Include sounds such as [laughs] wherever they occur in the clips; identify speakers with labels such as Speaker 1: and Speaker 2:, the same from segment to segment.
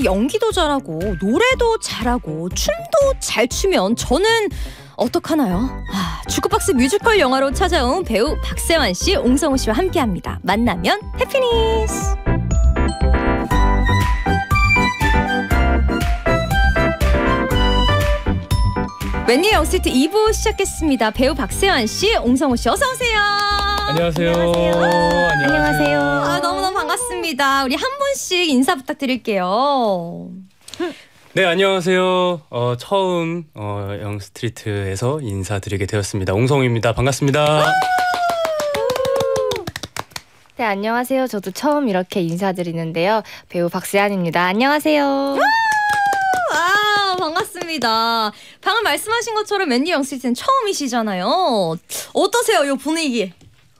Speaker 1: 이렇게 연기도 잘하고 노래도 잘하고 춤도 잘 추면 저는 어떡하나요? 아, 주크박스 뮤지컬 영화로 찾아온 배우 박세환 씨, 옹성우 씨와 함께합니다. 만나면 해피니스. 웬일 영스트 2부 시작했습니다. 배우 박세환 씨, 옹성우 씨 어서 오세요.
Speaker 2: 안녕하세요.
Speaker 1: 안녕하세요. 아, 너무너무 반갑습니다. 우리 한 분씩 인사 부탁드릴게요.
Speaker 2: 네 안녕하세요. 어, 처음 어, 영스트리트에서 인사드리게 되었습니다. 옹성입니다. 반갑습니다.
Speaker 3: 네, 안녕하세요. 저도 처음 이렇게 인사드리는데요. 배우 박세안입니다. 안녕하세요.
Speaker 1: 아 반갑습니다. 방금 말씀하신 것처럼 웬디 영스트는 처음이시잖아요. 어떠세요, 이 분위기?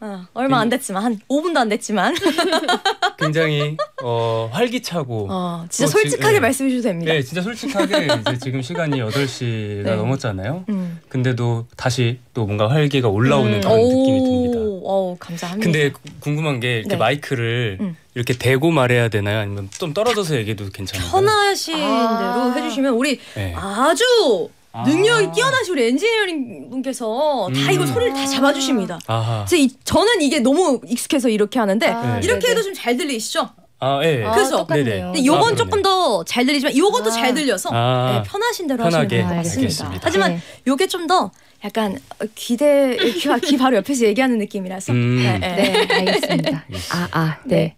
Speaker 1: 아, 얼마 안 됐지만 한 5분도 안 됐지만 [laughs]
Speaker 2: 굉장히 어, 활기차고
Speaker 1: 어, 진짜
Speaker 2: 어, 지-
Speaker 1: 솔직하게
Speaker 2: 네.
Speaker 1: 말씀해 주셔도 됩니다.
Speaker 2: 네 진짜 솔직하게 [laughs] 이제 지금 시간이 8시가
Speaker 1: 네.
Speaker 2: 넘었잖아요.
Speaker 1: 음.
Speaker 2: 근데도 다시 또 뭔가 활기가 올라오는
Speaker 3: 음.
Speaker 2: 그런 느낌이 듭니다.
Speaker 1: 오, 어, 감사합니다.
Speaker 2: 근데 구- 궁금한 게 이렇게
Speaker 1: 네.
Speaker 2: 마이크를
Speaker 1: 음.
Speaker 2: 이렇게 대고 말해야 되나요? 아니면 좀 떨어져서 얘기해도 괜찮아요?
Speaker 1: 편하신
Speaker 3: 아.
Speaker 1: 대로 해주시면 우리
Speaker 2: 네.
Speaker 1: 아주
Speaker 2: 아.
Speaker 1: 능력이 뛰어나신 우리 엔지니어링 분께서 다
Speaker 2: 음.
Speaker 1: 이거 소리를 다 잡아주십니다.
Speaker 2: 아하.
Speaker 1: 이, 저는 이게 너무 익숙해서 이렇게 하는데
Speaker 3: 아,
Speaker 2: 네.
Speaker 1: 이렇게
Speaker 3: 네네.
Speaker 1: 해도 좀 잘 들리시죠?
Speaker 2: 아, 예.
Speaker 3: 아,
Speaker 1: 그래서-.
Speaker 2: 네네.
Speaker 1: 근데 요건
Speaker 2: 아.
Speaker 1: 조금 더 잘 들리지만 요것도
Speaker 3: 아.
Speaker 1: 잘 들려서
Speaker 2: 아.
Speaker 1: 네, 편하신 대로
Speaker 2: 편하게
Speaker 1: 하시면 될것 같습니다.
Speaker 2: 알겠습니다.
Speaker 1: 하지만
Speaker 3: 네.
Speaker 1: 요게 좀더 약간 기대 귀, 귀 바로 옆에서 얘기하는 느낌이라서.
Speaker 2: 음.
Speaker 1: 네, 네.
Speaker 3: 네, 알겠습니다. 아, 아, 네.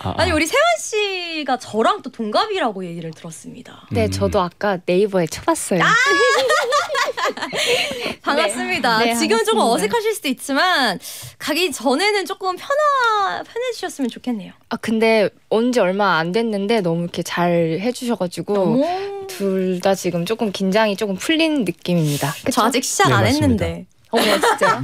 Speaker 2: 아, 아.
Speaker 1: 아 니 우리 세환 씨가 저랑 또 동갑이라고 얘기를 들었습니다.
Speaker 3: 네,
Speaker 2: 음.
Speaker 3: 저도 아까 네이버에 쳐봤어요. [laughs]
Speaker 1: 반갑습니다.
Speaker 3: 네,
Speaker 1: 지금 은 조금. 어색하실 수도 있지만 가기 전에는 조금 편하 편해지셨으면 좋겠네요.
Speaker 3: 아, 근데 온지 얼마 안 됐는데 너무 이렇게 잘 해주셔가지고. 둘 다 지금 조금 긴장이 조금 풀린 느낌입니다.
Speaker 1: 저 아직 시작
Speaker 2: 네,
Speaker 1: 안
Speaker 2: 맞습니다.
Speaker 1: 했는데
Speaker 3: 어머, 진짜.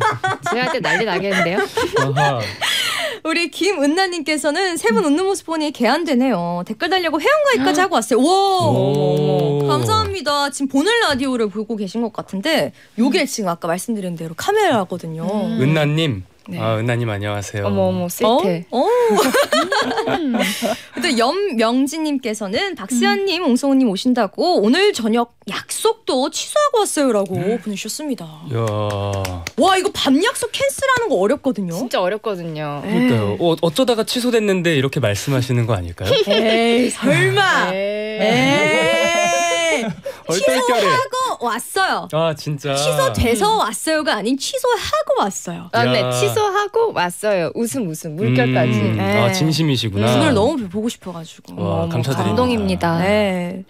Speaker 3: 제가 할때 난리 나겠는데요? [laughs]
Speaker 1: 우리 김은나님께서는 세 분 웃는 모습 보니 개안되네요. 댓글 달려고 회원가입까지 하고 왔어요. 와
Speaker 2: 오.
Speaker 1: 감사합니다. 지금 보는 라디오를 보고 계신 것 같은데 요게 지금 아까 말씀드린 대로 카메라거든요.
Speaker 3: 음.
Speaker 2: 은나님.
Speaker 1: 네.
Speaker 2: 아, 은나님 안녕하세요.
Speaker 3: 어머, 어머, 스위트.
Speaker 1: 어? 어. [laughs] 또 염명진님께서는 박수현님, 옹성우님 오신다고 오늘 저녁 약속도 취소하고 왔어요라고 보내주셨습니다.
Speaker 2: 야.
Speaker 1: 와 이거 밤 약속 캔슬하는 거 어렵거든요.
Speaker 3: 진짜 어렵거든요.
Speaker 2: 그러니까요. 어, 어쩌다가 취소됐는데 이렇게 말씀하시는 거 아닐까요?
Speaker 1: 에이 설마.
Speaker 3: 네.
Speaker 1: 에이
Speaker 2: 얼떨 [laughs] 결에.
Speaker 1: 취소하고 왔어요.
Speaker 2: 아, 진짜.
Speaker 1: 취소돼서 왔어요가 아닌 취소하고 왔어요.
Speaker 3: 아, 네,
Speaker 2: 야.
Speaker 3: 취소하고 왔어요. 웃음, 웃음, 물결까지.
Speaker 2: 음,
Speaker 1: 네.
Speaker 2: 아, 진심이시구나.
Speaker 1: 그걸 너무 보고 싶어가지고.
Speaker 2: 와, 감사드립니다.
Speaker 3: 감동입니다.
Speaker 1: 네.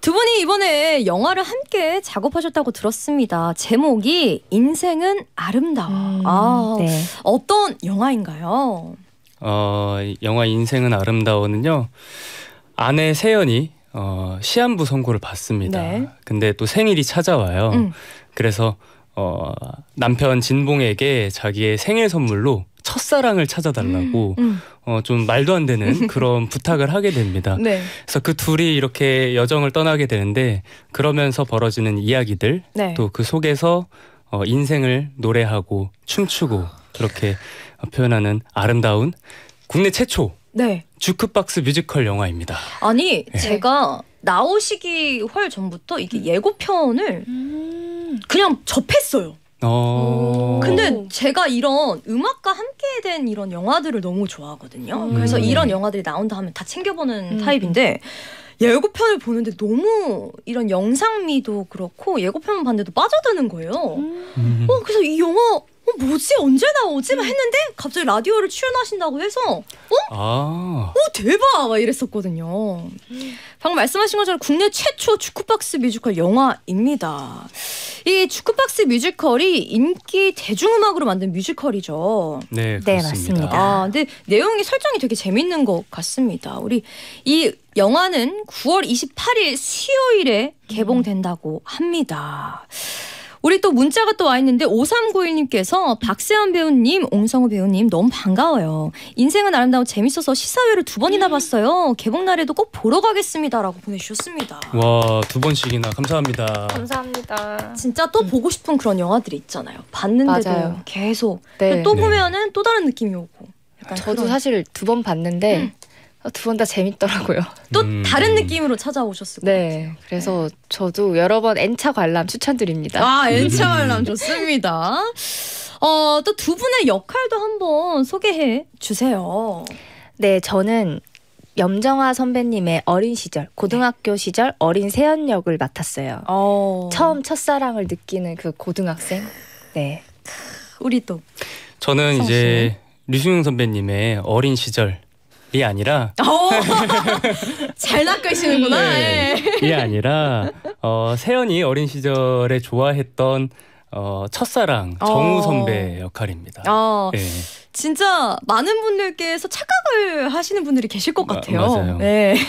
Speaker 1: 두 분이 이번에 영화를 함께 작업하셨다고 들었습니다. 제목이 인생은 아름다워.
Speaker 3: 음,
Speaker 1: 아,
Speaker 3: 네.
Speaker 1: 어떤 영화인가요?
Speaker 2: 어, 이 영화 인생은 아름다워는요. 아내 세연이 어, 시한부 선고를 받습니다.
Speaker 1: 네.
Speaker 2: 근데 또 생일이 찾아와요.
Speaker 1: 음.
Speaker 2: 그래서 어, 남편 진봉에게 자기의 생일 선물로 첫사랑을 찾아달라고
Speaker 1: 음.
Speaker 2: 어, 좀 말도 안 되는 [laughs] 그런 부탁을 하게 됩니다.
Speaker 1: 네.
Speaker 2: 그래서 그 둘이 이렇게 여정을 떠나게 되는데 그러면서 벌어지는 이야기들
Speaker 1: 네.
Speaker 2: 또그 속에서 어, 인생을 노래하고 춤추고 그렇게 어, 표현하는 아름다운 국내 최초
Speaker 1: 네.
Speaker 2: 주크박스 뮤지컬 영화입니다.
Speaker 1: 아니,
Speaker 2: 네.
Speaker 1: 제가 나오시기 훨 전부터 이게 예고편을
Speaker 3: 음.
Speaker 1: 그냥 접했어요.
Speaker 2: 어...
Speaker 1: 근데
Speaker 3: 오.
Speaker 1: 제가 이런 음악과 함께 된 이런 영화들을 너무 좋아하거든요.
Speaker 3: 음.
Speaker 1: 그래서 이런 영화들이 나온다 하면 다 챙겨보는
Speaker 3: 음.
Speaker 1: 타입인데 예고편을 보는데 너무 이런 영상미도 그렇고 예고편만 봤는데도 빠져드는 거예요.
Speaker 2: 음.
Speaker 1: 어 그래서 이 영화 어 뭐지 언제 나오지? 막 했는데 갑자기 라디오를 출연하신다고 해서
Speaker 2: 아,
Speaker 1: 어 대박 막 이랬었거든요. 방금 말씀하신 것처럼 국내 최초 주크박스 뮤지컬 영화입니다. 이 주크박스 뮤지컬이 인기 대중음악으로 만든 뮤지컬이죠.
Speaker 2: 네,
Speaker 3: 네,
Speaker 2: 그렇습니다.
Speaker 3: 맞습니다.
Speaker 1: 아, 근데 내용이 설정이 되게 재밌는 것 같습니다. 우리 이 영화는 9월 28일 수요일에 개봉된다고 합니다. 우리 또 문자가 또 와 있는데 5391님께서 박세현 배우님, 옹성우 배우님 너무 반가워요. 인생은 아름다워 재밌어서 시사회를 두 번이나 봤어요. 개봉 날에도 꼭 보러 가겠습니다라고 보내주셨습니다.
Speaker 2: 와, 두 번씩이나 감사합니다.
Speaker 3: 감사합니다.
Speaker 1: 진짜 또 보고 싶은 그런 영화들이 있잖아요. 봤는데도
Speaker 3: 맞아요.
Speaker 1: 계속
Speaker 3: 네.
Speaker 1: 또
Speaker 2: 네.
Speaker 1: 보면은 또 다른 느낌이 오고.
Speaker 3: 저도
Speaker 1: 그런-
Speaker 3: 사실 두 번 봤는데 두 번 다 재밌더라고요.
Speaker 1: 또
Speaker 2: 음.
Speaker 1: 다른 느낌으로 찾아오셨을 것 같아요.
Speaker 3: 네, 그래서 저도 여러 번 N차 관람 추천드립니다.
Speaker 1: 아, 엔차 관람 좋습니다. 어, 또 두 분의 역할도 한번 소개해 주세요.
Speaker 3: 네, 저는 염정아 선배님의 어린 시절, 고등학교 시절 어린 세연 역을 맡았어요.
Speaker 1: 어.
Speaker 3: 처음 첫사랑을 느끼는 그 고등학생. 네.
Speaker 1: 우리 또
Speaker 2: 저는 이제 류승용 선배님의 어린 시절 이 아니라
Speaker 1: 어. [laughs] 잘 낚으시는구나.
Speaker 2: 네.
Speaker 1: 예.
Speaker 2: 이 아니라 어, 세연이 어린 시절에 좋아했던 어, 첫사랑 정우
Speaker 1: 어.
Speaker 2: 선배 역할입니다.
Speaker 1: 어,
Speaker 2: 네.
Speaker 1: 진짜 많은 분들께서 착각을 하시는 분들이 계실 것
Speaker 2: 마-
Speaker 1: 같아요.
Speaker 2: 맞아요.
Speaker 1: 네. [laughs]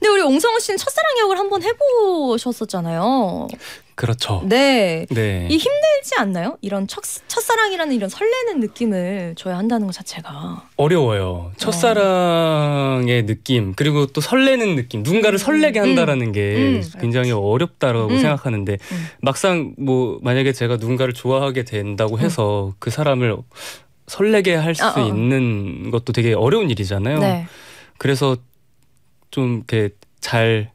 Speaker 1: 근데 우리 옹성우 씨는 첫사랑 역을 한번 해보셨었잖아요.
Speaker 2: 그렇죠.
Speaker 1: 네.
Speaker 2: 네.
Speaker 1: 이 힘들지 않나요? 이런 첫, 첫사랑이라는 이런 설레는 느낌을 줘야 한다는 것 자체가.
Speaker 2: 어려워요. 첫사랑의 느낌 그리고 또 설레는 느낌 누군가를
Speaker 1: 음,
Speaker 2: 설레게
Speaker 1: 음,
Speaker 2: 한다라는 게
Speaker 1: 음.
Speaker 2: 굉장히 어렵다라고
Speaker 1: 음.
Speaker 2: 생각하는데
Speaker 1: 음.
Speaker 2: 막상 뭐 만약에 제가 누군가를 좋아하게 된다고 해서 그 사람을 설레게 할수
Speaker 1: 아, 아, 아.
Speaker 2: 있는 것도 되게 어려운 일이잖아요.
Speaker 1: 네.
Speaker 2: 그래서 좀 이렇게 잘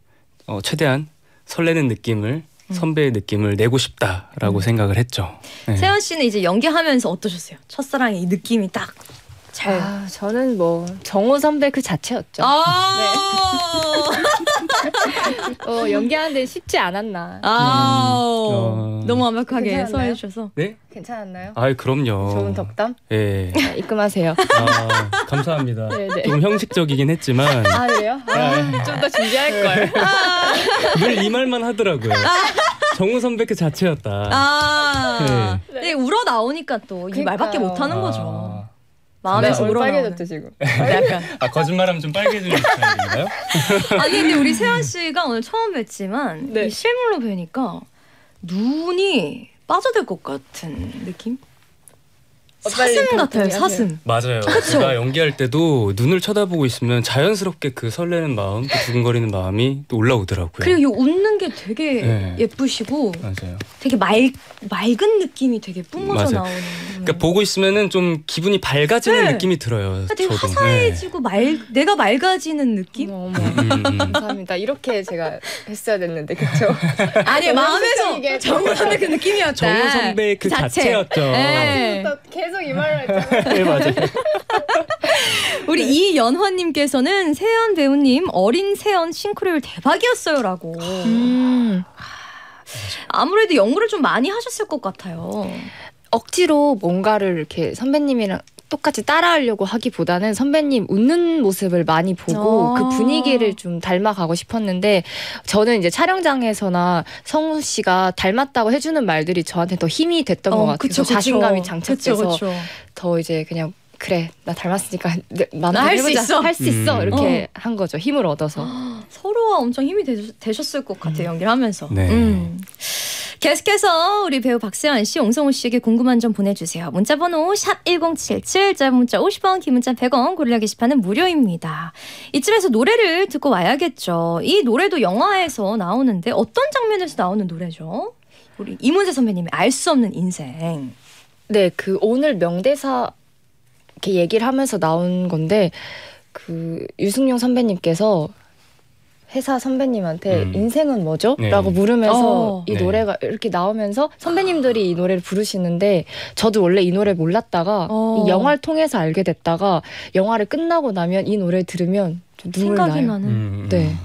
Speaker 2: 어, 최대한 설레는 느낌을
Speaker 1: 음.
Speaker 2: 선배의 느낌을 내고 싶다라고
Speaker 1: 음.
Speaker 2: 생각을 했죠. 네.
Speaker 1: 세연 씨는 이제 연기하면서 어떠셨어요? 첫사랑의 이 느낌이 딱 잘.
Speaker 3: 아, 저는 뭐 정호 선배 그 자체였죠.
Speaker 1: 아, [laughs]
Speaker 3: 어, 연기하는 데 쉽지 않았나.
Speaker 1: 아,
Speaker 2: 어.
Speaker 1: 너무 완벽하게? 소화해 주셔서.
Speaker 2: 네?
Speaker 3: 괜찮았나요?
Speaker 2: 아이 그럼요.
Speaker 3: 좋은 덕담
Speaker 2: 예.
Speaker 3: 네, 입금하세요.
Speaker 2: 아, 감사합니다.
Speaker 3: 네, 네.
Speaker 2: 좀 형식적이긴 했지만
Speaker 3: 아 그래요? 아, 좀더 준비할 걸.
Speaker 2: 늘 이 말만 하더라고요. 정우 선배 그 자체였다.
Speaker 1: 아,
Speaker 2: 네.
Speaker 1: 네. 우러 나오니까 또이
Speaker 3: 그러니까요.
Speaker 1: 말밖에 못 하는 거죠.
Speaker 2: 아,
Speaker 1: 마음에서
Speaker 3: 오늘
Speaker 1: 우러 나오는.
Speaker 3: 빨개졌죠 지금.
Speaker 1: 약간.
Speaker 2: 아 거짓말하면 좀 빨개지는 스타일인가요? [laughs]
Speaker 1: 아니 근데 우리 세연 씨가 오늘 처음 뵀지만
Speaker 3: 네.
Speaker 1: 이 실물로 뵈니까 눈이 빠져들 것 같은 느낌?
Speaker 3: 어,
Speaker 1: 사슴
Speaker 3: 그
Speaker 1: 같아요. 사슴.
Speaker 2: 맞아요. 제가 연기할 때도 눈을 쳐다보고 있으면 자연스럽게 그 설레는 마음, 또 두근거리는 마음이 또 올라오더라고요.
Speaker 1: 그리고 이 웃는 게 되게
Speaker 2: 네.
Speaker 1: 예쁘시고
Speaker 2: 맞아요.
Speaker 1: 되게 맑 맑은 느낌이 되게 뿜어져
Speaker 2: 맞아요.
Speaker 1: 나오는.
Speaker 2: 그러니까 보고 있으면은 좀 기분이 밝아지는
Speaker 1: 네.
Speaker 2: 느낌이 들어요.
Speaker 1: 그러니까 되게
Speaker 2: 저도.
Speaker 1: 화사해지고 말 내가 맑아지는 느낌?
Speaker 3: 어머.
Speaker 2: 네. 음, 음.
Speaker 3: 감사합니다. 이렇게 제가 했어야 됐는데 그렇죠.
Speaker 1: 아니 [laughs] 마음에서 정우 선배 그 느낌이었다.
Speaker 2: 정우 선배 그
Speaker 1: 자체.
Speaker 2: 자체였죠.
Speaker 1: 네.
Speaker 3: 계속 이 말을 했잖아요. [laughs]
Speaker 2: 네 맞아요. [laughs]
Speaker 1: 우리
Speaker 2: 네.
Speaker 1: 이연화님께서는 세연 배우님 어린 세연 싱크로율 대박이었어요라고.
Speaker 3: 음,
Speaker 1: 아무래도 연구를 좀 많이 하셨을 것 같아요.
Speaker 3: 억지로 뭔가를 이렇게 선배님이랑 똑같이 따라하려고 하기보다는 선배님 웃는 모습을 많이 보고
Speaker 1: 아.
Speaker 3: 그 분위기를 좀 닮아가고 싶었는데 저는 이제 촬영장에서나 성우 씨가 닮았다고 해주는 말들이 저한테 더 힘이 됐던 것 같아서 자신감이 장착돼서
Speaker 1: 그쵸, 그쵸.
Speaker 3: 더 이제 그냥 그래 나 닮았으니까
Speaker 1: 나할수 있어.
Speaker 3: 할 수 있어
Speaker 2: 음.
Speaker 3: 이렇게 한 거죠 힘을 얻어서 [gasps]
Speaker 1: 서로가 엄청 힘이 되, 셨을것 같아요 연기를 하면서.
Speaker 2: 네.
Speaker 1: 음. 계속해서 우리 배우 박세환 씨, 옹성우 씨에게 궁금한 점 보내주세요. 문자번호 샵 #1077 짧은 문자 50원, 긴 문자 100원, 고릴라 게시판은 무료입니다. 이쯤에서 노래를 듣고 와야겠죠. 이 노래도 영화에서 나오는데 어떤 장면에서 나오는 노래죠? 우리 이문세 선배님의 알 수 없는 인생.
Speaker 3: 네, 그 오늘 명대사 이렇게 얘기를 하면서 나온 건데 그 유승용 선배님께서 회사 선배님한테
Speaker 2: 음.
Speaker 3: 인생은 뭐죠?
Speaker 2: 네.
Speaker 3: 라고 물으면서
Speaker 1: 어.
Speaker 3: 이
Speaker 2: 네.
Speaker 3: 노래가 이렇게 나오면서 선배님들이 이 노래를 부르시는데 저도 원래 이 노래 몰랐다가
Speaker 1: 어.
Speaker 3: 이 영화를 통해서 알게 됐다가 영화를 끝나고 나면 이 노래 들으면 좀 눈물
Speaker 1: 생각이
Speaker 3: 나요.
Speaker 1: 나는.
Speaker 2: 음, 음.
Speaker 3: 네.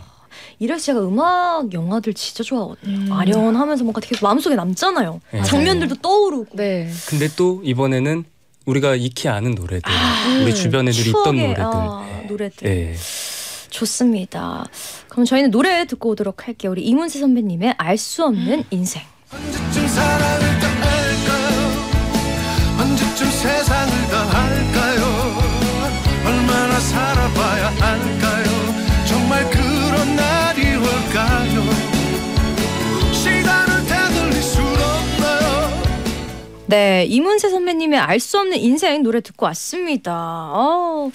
Speaker 1: 이래서 제가 음악 영화들 진짜 좋아하거든요.
Speaker 3: 음.
Speaker 1: 아련하면서 뭔가 되게 마음속에 남잖아요.
Speaker 2: 네.
Speaker 1: 장면들도 떠오르고.
Speaker 3: 네.
Speaker 2: 근데 또 이번에는 우리가 익히 아는 노래들,
Speaker 1: 아,
Speaker 2: 우리 주변에 늘 있던 노래들.
Speaker 1: 아, 노래들.
Speaker 2: 네.
Speaker 1: 좋습니다. 그럼 저희는 노래 듣고 오도록 할게요. 우리 이문세 선배님의 알 수 없는 인생.
Speaker 4: 언제쯤 사랑을 더 할까요? 언제쯤 세상을 더 할까
Speaker 1: 네, 이문세 선배님의 알 수 없는 인생 노래 듣고 왔습니다. 어,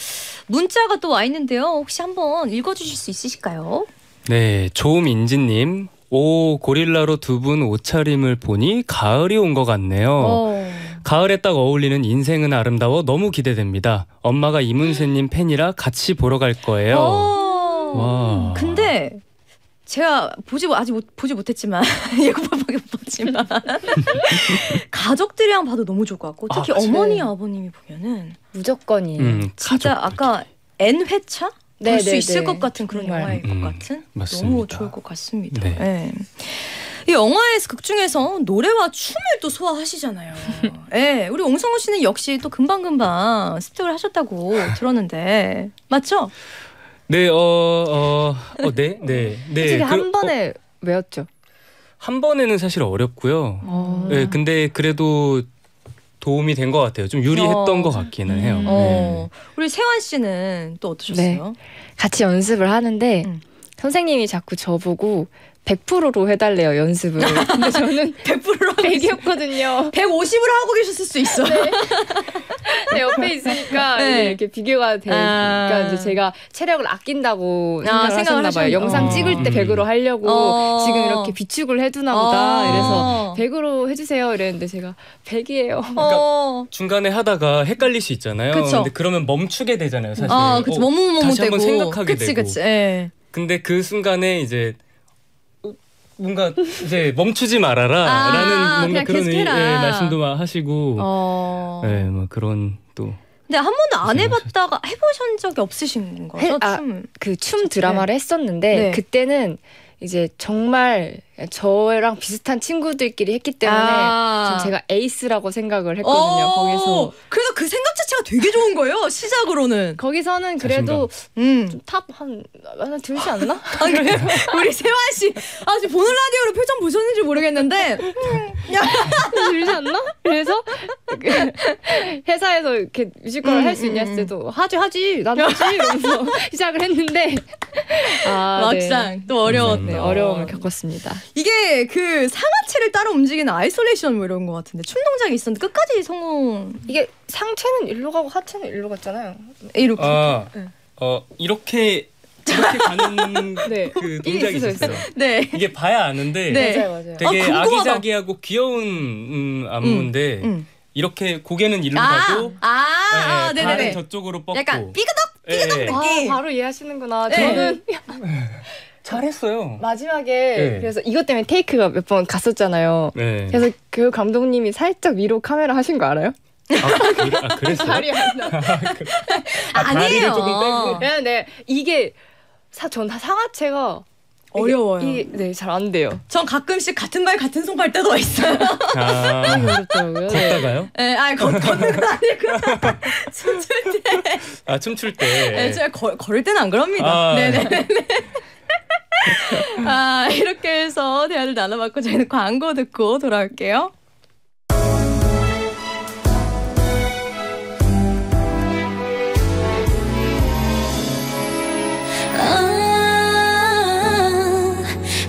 Speaker 1: 문자가 또 와 있는데요. 혹시 한번 읽어주실 수 있으실까요?
Speaker 2: 네, 조민지님. 오 고릴라로 두 분 옷차림을 보니 가을이 온 것 같네요.
Speaker 1: 어.
Speaker 2: 가을에 딱 어울리는 인생은 아름다워 너무 기대됩니다. 엄마가 이문세님 팬이라 같이 보러 갈 거예요.
Speaker 1: 어.
Speaker 2: 와.
Speaker 1: 근데 제가 보지 못- 아직 못, 보지 못했지만 [laughs] 예고편밖에 못 봤지만 [laughs] 가족들이랑 봐도 너무 좋을 것 같고 특히
Speaker 2: 아.
Speaker 1: 어머니 아버님이 보면은
Speaker 3: 무조건이에요.
Speaker 2: 음,
Speaker 1: 진짜
Speaker 2: 가족.
Speaker 1: 아까 N 회차
Speaker 3: 네,
Speaker 1: 볼수
Speaker 3: 네,
Speaker 1: 있을
Speaker 3: 네.
Speaker 1: 것 같은 그런
Speaker 3: 정말.
Speaker 1: 영화일 것
Speaker 2: 음,
Speaker 1: 같은
Speaker 2: 맞습니다.
Speaker 1: 너무 좋을 것 같습니다.
Speaker 2: 네.
Speaker 1: 예. 이 영화에서 극 중에서 노래와 춤을 또 소화하시잖아요. [laughs] 예, 우리 옹성우 씨는 역시 또 금방 금방 습득을 하셨다고 들었는데 맞죠?
Speaker 2: 네, 어, 어, 어, 네, 네, [laughs] 네.
Speaker 3: 솔직히
Speaker 2: 그,
Speaker 3: 한
Speaker 2: 어,
Speaker 3: 번에 외웠죠.
Speaker 2: 한 번에는 사실 어렵고요.
Speaker 3: 어.
Speaker 2: 네, 근데 그래도 도움이 된 것 같아요. 좀 유리했던
Speaker 1: 어.
Speaker 2: 것 같기는 해요.
Speaker 3: 음.
Speaker 1: 어, 우리 세환 씨는 또 어떠셨어요?
Speaker 3: 같이 연습을 하는데
Speaker 1: 음.
Speaker 3: 선생님이 자꾸 저보고 100%로 해달래요 연습을. 근데 저는
Speaker 1: 100%로
Speaker 3: 100이었거든요.
Speaker 1: 150으로 하고 계셨을 수 있어.
Speaker 3: 내 옆에 있으니까 [laughs]
Speaker 1: 네.
Speaker 3: 이렇게 비교가 되니까
Speaker 1: 아.
Speaker 3: 이제 제가 체력을 아낀다고
Speaker 1: 아,
Speaker 3: 생각을 하셨나 봐요. 영상
Speaker 2: 어.
Speaker 3: 찍을 때
Speaker 2: 음.
Speaker 3: 100으로 하려고
Speaker 1: 어.
Speaker 3: 지금 이렇게 비축을 해두나 보다.
Speaker 1: 어.
Speaker 3: 이래서 100으로 해주세요 이랬는데 제가 100이에요.
Speaker 1: 어.
Speaker 2: 중간에 하다가 헷갈릴 수 있잖아요.
Speaker 1: 그쵸.
Speaker 2: 근데 그러면 멈추게 되잖아요, 사실.
Speaker 1: 아, 그치.
Speaker 2: 어,
Speaker 1: 머뭇머뭇
Speaker 2: 다시
Speaker 1: 되고.
Speaker 2: 한번 생각하게
Speaker 1: 그치,
Speaker 2: 되고.
Speaker 1: 그치. 예.
Speaker 2: 근데 그 순간에 이제 어, 뭔가 이제 멈추지 말아라
Speaker 1: 아,
Speaker 2: 라는 뭔가 그런 의-. 예, 말씀도 막 하시고
Speaker 1: 어.
Speaker 2: 네, 뭐 그런 또
Speaker 1: 근데 한 번도 안
Speaker 2: 고생하셨-
Speaker 1: 해봤다가 해보신 적이 없으신 거죠?
Speaker 3: 해- 아,
Speaker 1: 춤.
Speaker 3: 그 춤 드라마를 했었는데
Speaker 1: 네.
Speaker 3: 그때는 이제 정말 저랑 비슷한 친구들끼리 했기 때문에
Speaker 1: 아.
Speaker 3: 전 제가 에이스라고 생각을 했거든요.
Speaker 1: 어,
Speaker 3: 거기서
Speaker 1: 그래서 그 생각 자체가 되게 좋은 거예요. 시작으로는.
Speaker 3: 거기서는 그래도
Speaker 1: 음.
Speaker 3: 탑 안에 하나 들지 않나?
Speaker 1: 아, 그래? [laughs] 우리 세완 씨, 아 지금 보는 라디오로 표정 보셨는지 모르겠는데, [laughs]
Speaker 3: 들지 않나? 그래서 그 회사에서 이렇게 뮤지컬을
Speaker 1: 음,
Speaker 3: 할수 있냐
Speaker 1: 음,
Speaker 3: 했을 때도 하지 하지 난 하지 [laughs] 이러면서 시작을 했는데 아,
Speaker 1: 막상 또 어려웠다.
Speaker 3: 네, 네, 어려움을 겪었습니다.
Speaker 1: 이게 그 상하체를 따로 움직이는 isolation 뭐 이런 거 같은데 춤 동작이 있었는데 끝까지 성공
Speaker 3: 이게 상체는 일로 가고 하체는 일로 갔잖아요.
Speaker 1: 이렇게.
Speaker 2: 아,
Speaker 1: 네.
Speaker 2: 어, 이렇게 이렇게 가는 [laughs]
Speaker 3: 네.
Speaker 2: 그 동작이
Speaker 3: 있어요,
Speaker 2: 있었어요.
Speaker 1: 네.
Speaker 2: 이게 봐야 아는데
Speaker 1: 네.
Speaker 3: 맞아요, 맞아요.
Speaker 2: 되게
Speaker 1: 아, 궁금하다.
Speaker 2: 아기자기하고 귀여운 음, 안무인데
Speaker 1: 음.
Speaker 2: 이렇게 고개는 일로
Speaker 1: 아,
Speaker 2: 가고
Speaker 1: 아, 아,
Speaker 2: 네,
Speaker 1: 네네네.
Speaker 2: 발은 저쪽으로 뻗고
Speaker 1: 약간 삐그덕
Speaker 2: 예,
Speaker 1: 삐그덕
Speaker 3: 아,
Speaker 1: 느낌.
Speaker 3: 바로 이해하시는구나.
Speaker 1: 네.
Speaker 3: 저는 [laughs]
Speaker 2: 잘했어요.
Speaker 3: 마지막에
Speaker 2: 네.
Speaker 3: 그래서 이것 때문에 테이크가 몇 번 갔었잖아요.
Speaker 2: 네.
Speaker 3: 그래서 그 감독님이 살짝 위로 카메라 하신 거 알아요?
Speaker 2: 아, 그, 아 그랬어요? [laughs]
Speaker 3: 다리 안 나.
Speaker 2: 아, 다리를
Speaker 1: 아니에요.
Speaker 2: 조금 빼고.
Speaker 3: 왜냐면 네, 이게 사, 전 상하체가
Speaker 1: 어려워요.
Speaker 3: 이게 네, 잘 안 돼요.
Speaker 1: 전 가끔씩 같은 발 같은 손갈 때도 있어요.
Speaker 2: 아,
Speaker 3: 어렵더라고요. 네.
Speaker 2: 걷다가요?
Speaker 1: 예, 아니 걷, 걷는 건 아니고 [laughs] 춤출 때.
Speaker 2: 아 춤출 때.
Speaker 1: 예, 제가 걸, 걸을 때는 안 그럽니다.
Speaker 2: 아.
Speaker 1: 네네네. [laughs] 아 이렇게 해서 대화를 나눠봤고 저희는 광고 듣고 돌아올게요.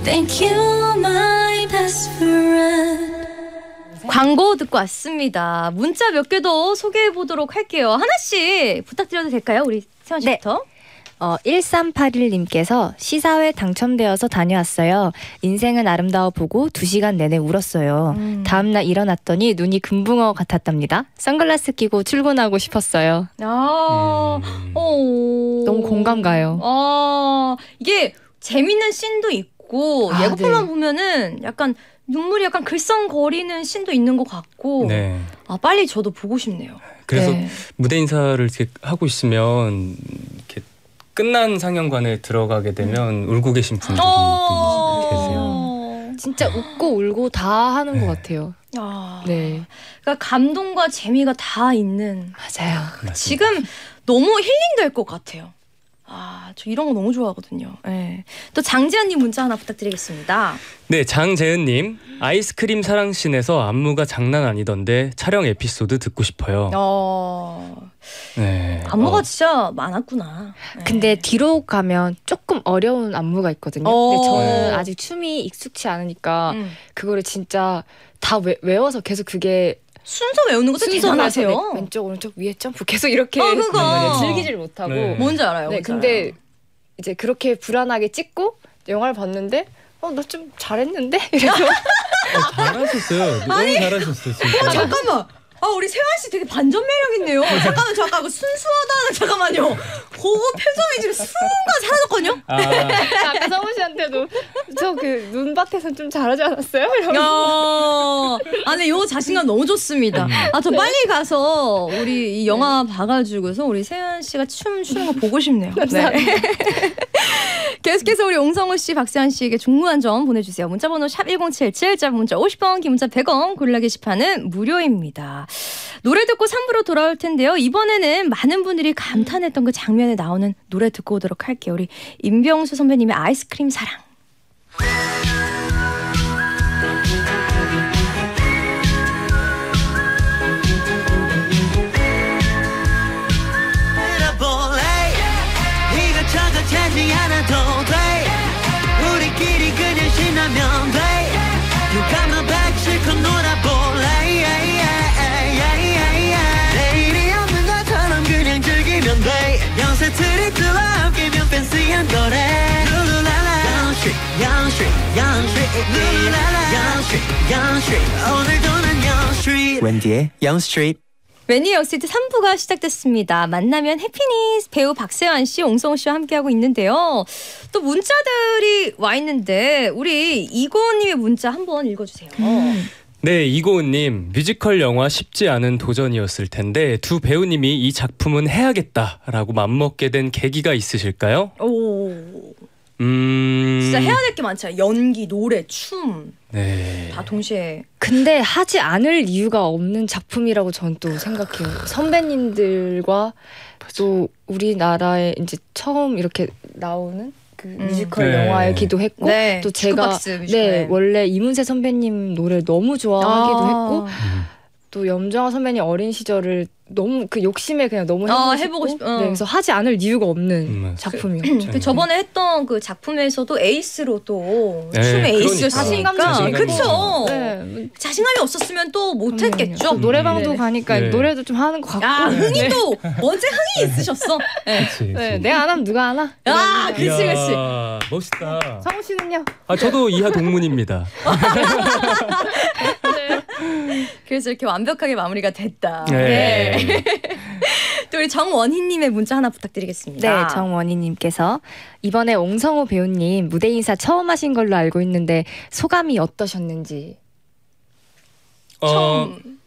Speaker 5: Thank you, my best friend.
Speaker 1: 광고 듣고 왔습니다. 문자 몇 개 더 소개해 보도록 할게요. 하나씩 부탁드려도 될까요? 우리 세원 씨부터.
Speaker 3: 어, 1381님께서 시사회 당첨되어서 다녀왔어요. 인생은 아름다워 보고 2시간 내내 울었어요.
Speaker 1: 음.
Speaker 3: 다음날 일어났더니 눈이 금붕어 같았답니다. 선글라스 끼고 출근하고 싶었어요.
Speaker 1: 아,
Speaker 2: 음.
Speaker 1: 오.
Speaker 3: 너무 공감 가요.
Speaker 1: 아, 이게 재밌는 씬도 있고
Speaker 3: 아,
Speaker 1: 예고편만
Speaker 3: 네.
Speaker 1: 보면은 약간 눈물이 약간 글썽거리는 씬도 있는 것 같고
Speaker 2: 네.
Speaker 1: 아 빨리 저도 보고 싶네요.
Speaker 2: 그래서
Speaker 1: 네.
Speaker 2: 무대 인사를 이렇게 하고 있으면 이렇게 끝난 상영관에 들어가게 되면 울고 계신 분들이 또 계세요.
Speaker 1: 어.
Speaker 3: 진짜 웃고 울고 다 하는 것 같아요.
Speaker 1: 아,
Speaker 3: 네.
Speaker 1: 그러니까 감동과 재미가 다 있는
Speaker 3: 맞아요.
Speaker 2: 맞습니다.
Speaker 1: 지금 너무 힐링 될 것 같아요. 아, 저 이런 거 너무 좋아하거든요. 네. 또 장지현님 문자 하나 부탁드리겠습니다.
Speaker 2: 네, 장재은님 아이스크림 사랑씬에서 안무가 장난 아니던데 촬영 에피소드 듣고 싶어요.
Speaker 1: 어,
Speaker 2: 네.
Speaker 1: 안무가
Speaker 2: 어,
Speaker 1: 진짜 많았구나. 네.
Speaker 3: 근데 뒤로 가면 조금 어려운 안무가 있거든요.
Speaker 1: 어.
Speaker 3: 근데 저는 아직 춤이 익숙치 않으니까
Speaker 1: 음.
Speaker 3: 그거를 진짜 다 외, 외워서 계속 그게
Speaker 1: 순서 외우는 것도 대단하세요.
Speaker 3: 네, 왼쪽 오른쪽 위에 점프 계속 이렇게
Speaker 1: 어, 그거.
Speaker 3: 했단 말이에요. 즐기질 못하고
Speaker 2: 네.
Speaker 1: 뭔지 알아요.
Speaker 3: 네,
Speaker 1: 뭔지
Speaker 3: 근데
Speaker 1: 알아요.
Speaker 3: 이제 그렇게 불안하게 찍고 영화를 봤는데 어 나 좀 잘했는데 [laughs] 이래서
Speaker 2: 어, 잘하셨어요. 너무 잘하셨어요, 진짜. [laughs]
Speaker 1: 잠깐만. 아 우리 세환 씨 되게 반전 매력 있네요. [laughs] 잠깐만 저 아까 그 순수하다는 잠깐만요. 그거 표정이 지금 순간 사라졌거든요.
Speaker 2: 아, [laughs]
Speaker 3: 아까 성우 씨한테도 저 그 눈밭에서 좀 잘하지 않았어요? 이러면서.
Speaker 1: 야, 아니 요 자신감 너무 좋습니다. 아 저 빨리 가서 우리 이 영화 봐가지고서 우리 세연 씨가 춤 추는 거 보고 싶네요. 네. [laughs] 계속해서 우리 옹성우 씨, 박세환 씨에게 중무한 점 보내주세요. 문자번호 샵 #1077, 짧은 문자 50원, 긴 문자 100원, 고릴라 게시판은 무료입니다. 노래 듣고 3부로 돌아올 텐데요. 이번에는 많은 분들이 감탄했던 그 장면에 나오는 노래 듣고 오도록 할게요. 우리 임병수 선배님의 아이스크림 사랑.
Speaker 6: 영쉬 영쉬 룰루랄라 영쉬 영쉬 오늘도 난 영쉬
Speaker 7: 웬디의 영스트리트
Speaker 1: 매니 역시트 3부가 시작됐습니다. 만나면 happiness 배우 박세완 씨, 옹성우 씨와 함께하고 있는데요. 또 문자들이 와 있는데 우리 이고은님의 문자 한번 읽어주세요.
Speaker 2: 네, 이고은님 뮤지컬 영화 쉽지 않은 도전이었을 텐데 두 배우님이 이 작품은 해야겠다라고 맘먹게 된 계기가 있으실까요?
Speaker 1: 오,
Speaker 2: 음,
Speaker 1: 진짜 해야 될 게 많잖아요. 연기, 노래, 춤다
Speaker 2: 네,
Speaker 1: 동시에.
Speaker 3: 근데 하지 않을 이유가 없는 작품이라고 저는 또 생각해요. 선배님들과 또 우리나라에 이제 처음 이렇게 나오는 그 뮤지컬
Speaker 2: 네.
Speaker 3: 영화이기도 했고
Speaker 1: 네,
Speaker 3: 또 제가. 네 원래 이문세 선배님 노래 너무 좋아하기도
Speaker 1: 아.
Speaker 3: 했고 또 염정아 선배님 어린 시절을 너무 그 욕심에 그냥 너무 해보고,
Speaker 1: 아,
Speaker 3: 싶고,
Speaker 1: 해보고 싶- 어.
Speaker 3: 네, 그래서 하지 않을 이유가 없는
Speaker 2: 음, 맞아요.
Speaker 3: 작품이었죠.
Speaker 1: 그 저번에 했던 그 작품에서도 에이스로 또
Speaker 2: 네,
Speaker 1: 춤의
Speaker 2: 그러니까.
Speaker 1: 에이스였으니까
Speaker 2: 자신감이
Speaker 1: 그쵸
Speaker 3: 네,
Speaker 1: 자신감이 없었으면 또 못했겠죠.
Speaker 3: 노래방도
Speaker 1: 네.
Speaker 3: 가니까
Speaker 2: 네.
Speaker 3: 노래도 좀 하는 것 같고.
Speaker 1: 야 흥이
Speaker 3: 네.
Speaker 1: 또 언제 흥이 있으셨어? 네.
Speaker 2: 그치,
Speaker 3: 네,
Speaker 2: 그치.
Speaker 3: 내가 안 하면 누가 하나?
Speaker 1: 아 그치 그치.
Speaker 2: 이야, 멋있다.
Speaker 3: 성우 씨는요?
Speaker 2: 아 저도 이하 동문입니다. [laughs] [laughs]
Speaker 1: 그래서 이렇게 완벽하게 마무리가 됐다.
Speaker 2: 네. [laughs]
Speaker 1: 또 우리 정원희님의 문자 하나 부탁드리겠습니다.
Speaker 3: 네, 정원희님께서 이번에 옹성우 배우님 무대 인사 처음 하신 걸로 알고 있는데 소감이 어떠셨는지.
Speaker 2: 어,
Speaker 1: 처음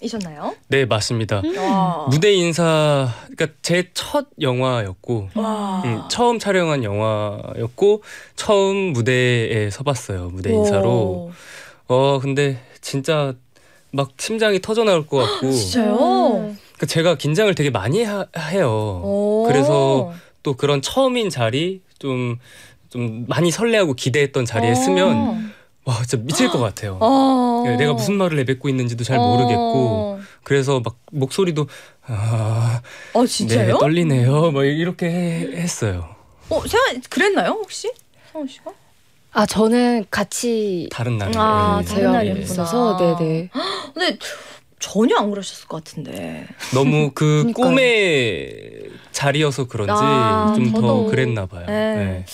Speaker 1: 이셨나요?
Speaker 2: 네 맞습니다.
Speaker 1: 와.
Speaker 2: 무대 인사, 그러니까 제 첫 영화였고
Speaker 1: 와.
Speaker 2: 음, 처음 촬영한 영화였고 처음 무대에 서봤어요 무대 인사로. 어 근데 진짜 막 심장이 터져 나올 것 같고. [gasps]
Speaker 1: 진짜요?
Speaker 2: 그 제가 긴장을 되게 많이 하, 해요.
Speaker 1: 오.
Speaker 2: 그래서 또 그런 처음인 자리 좀. 좀 많이 설레하고 기대했던 자리에 쓰면 와 진짜 미칠 것 같아요. [gasps]
Speaker 1: 어.
Speaker 2: 네, 내가 무슨 말을 내뱉고 있는지도 잘 모르겠고 그래서 막 목소리도 아,
Speaker 1: 어
Speaker 2: 네,
Speaker 1: 진짜요?
Speaker 2: 떨리네요. 뭐 이렇게 해- 했어요.
Speaker 1: 어 세환 그랬나요 혹시 성우 씨가?
Speaker 3: 아 저는 같이
Speaker 2: 다른 날.
Speaker 1: 아,
Speaker 2: 네.
Speaker 1: 다른 날이었구나.
Speaker 3: 있어서 네네.
Speaker 1: 근데 전혀 안 그러셨을 것 같은데.
Speaker 2: 너무 그
Speaker 3: 그러니까요.
Speaker 2: 꿈의 자리여서 그런지
Speaker 1: 아,
Speaker 2: 좀더
Speaker 1: 저도.
Speaker 2: 그랬나 봐요.
Speaker 1: 네.
Speaker 2: 네.